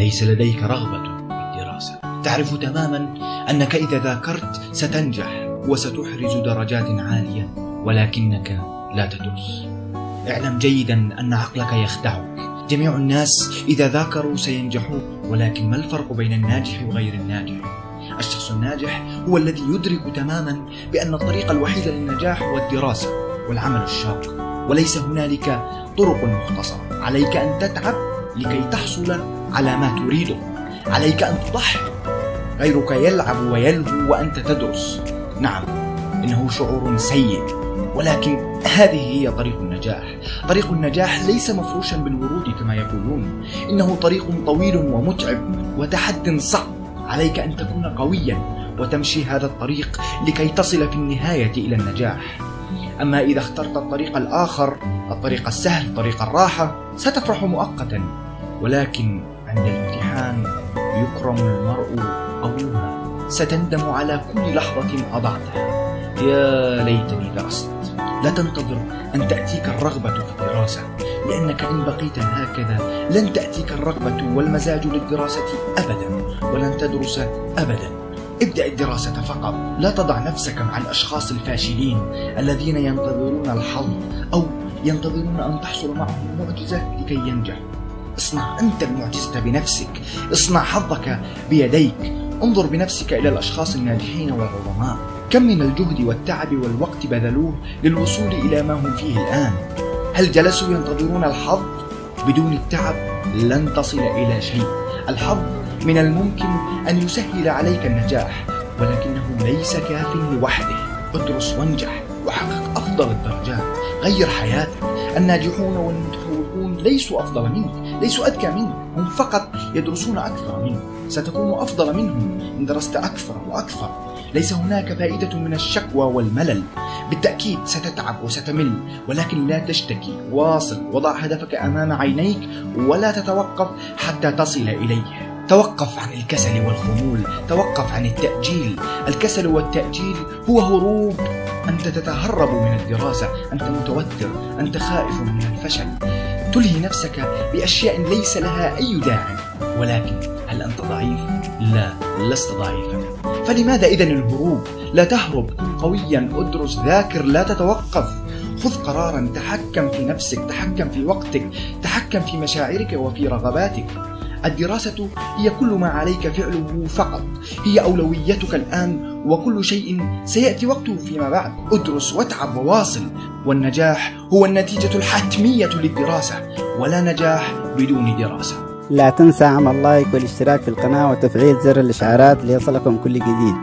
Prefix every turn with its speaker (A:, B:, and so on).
A: ليس لديك رغبة في الدراسة. تعرف تماما أنك إذا ذاكرت ستنجح وستحرز درجات عالية ولكنك لا تدرس. اعلم جيدا أن عقلك يخدعك. جميع الناس إذا ذاكروا سينجحون ولكن ما الفرق بين الناجح وغير الناجح؟ الشخص الناجح هو الذي يدرك تماما بأن الطريق الوحيد للنجاح هو الدراسة والعمل الشاق. وليس هنالك طرق مختصرة. عليك أن تتعب لكي تحصل على ما تريده. عليك أن تضحي. غيرك يلعب ويلهو وأنت تدرس. نعم إنه شعور سيء. ولكن هذه هي طريق النجاح. طريق النجاح ليس مفروشا بالورود كما يقولون. إنه طريق طويل ومتعب وتحد صعب. عليك أن تكون قويا وتمشي هذا الطريق لكي تصل في النهاية إلى النجاح. أما إذا اخترت الطريق الآخر الطريق السهل طريق الراحة ستفرح مؤقتا. ولكن عند الامتحان يكرم المرء أو يهان ستندم على كل لحظة أضعتها. يا ليتني درست لا تنتظر أن تأتيك الرغبة في الدراسة لأنك إن بقيت هكذا لن تأتيك الرغبة والمزاج للدراسة أبدا ولن تدرس أبدا. ابدأ الدراسة فقط. لا تضع نفسك مع الأشخاص الفاشلين الذين ينتظرون الحظ أو ينتظرون أن تحصل معهم المعجزة لكي ينجحوا. اصنع أنت المعجزة بنفسك اصنع حظك بيديك. انظر بنفسك إلى الأشخاص الناجحين والعظماء. كم من الجهد والتعب والوقت بذلوه للوصول إلى ما هم فيه الآن. هل جلسوا ينتظرون الحظ؟ بدون التعب لن تصل إلى شيء. الحظ من الممكن أن يسهل عليك النجاح ولكنه ليس كاف لوحده. ادرس وانجح وحقق أفضل الدرجات. غير حياتك. الناجحون والمتفوقون ليسوا أفضل منك. ليسوا أذكى منك هم فقط يدرسون أكثر منك ستكون أفضل منهم إن درست أكثر وأكثر. ليس هناك فائدة من الشكوى والملل. بالتأكيد ستتعب وستمل ولكن لا تشتكي. واصل وضع هدفك أمام عينيك ولا تتوقف حتى تصل إليه. توقف عن الكسل والخمول توقف عن التأجيل. الكسل والتأجيل هو هروب أنت تتهرب من الدراسة أنت متوتر أنت خائف من الفشل تلهي نفسك بأشياء ليس لها أي داع ولكن هل أنت ضعيف؟ لا لست ضعيفا فلماذا إذا الهروب؟ لا تهرب قويا ادرس ذاكر لا تتوقف خذ قرارا تحكم في نفسك تحكم في وقتك تحكم في مشاعرك وفي رغباتك الدراسة هي كل ما عليك فعله فقط هي أولويتك الآن وكل شيء سيأتي وقته فيما بعد. ادرس واتعب وواصل. والنجاح هو النتيجة الحتمية للدراسة ولا نجاح بدون دراسة.
B: لا تنسى عمل لايك والاشتراك في القناة وتفعيل زر الإشعارات ليصلكم كل جديد.